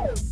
Woo!